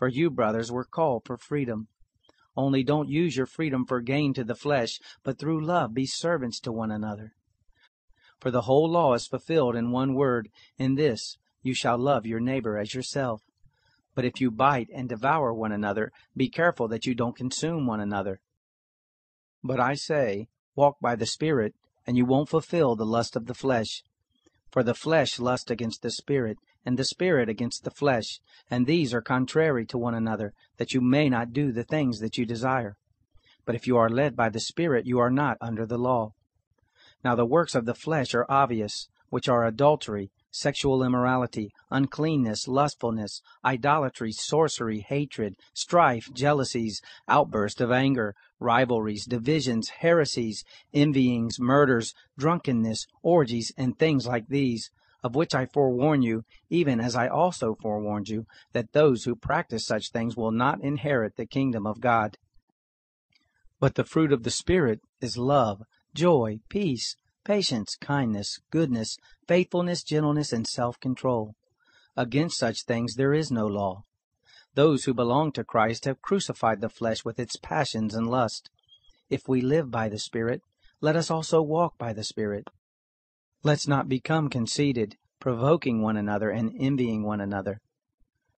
For you, brothers, were called for freedom. Only don't use your freedom for gain to the flesh, but through love be servants to one another. For the whole law is fulfilled in one word, in this, you shall love your neighbor as yourself. But if you bite and devour one another, be careful that you don't consume one another. But I say, walk by the Spirit, and you won't fulfill the lust of the flesh. For the flesh lusts against the Spirit, and the Spirit against the flesh, and these are contrary to one another, that you may not do the things that you desire. But if you are led by the Spirit, you are not under the law. Now the works of the flesh are obvious, which are adultery, sexual immorality, uncleanness, lustfulness, idolatry, sorcery, hatred, strife, jealousies, outburst of anger, rivalries, divisions, heresies, envyings, murders, drunkenness, orgies, and things like these of which I forewarn you, even as I also forewarned you, that those who practice such things will not inherit the kingdom of God. But the fruit of the Spirit is love, joy, peace, patience, kindness, goodness, faithfulness, gentleness, and self control. Against such things there is no law. Those who belong to Christ have crucified the flesh with its passions and lust. If we live by the Spirit, let us also walk by the Spirit. Let's not become conceited, provoking one another and envying one another.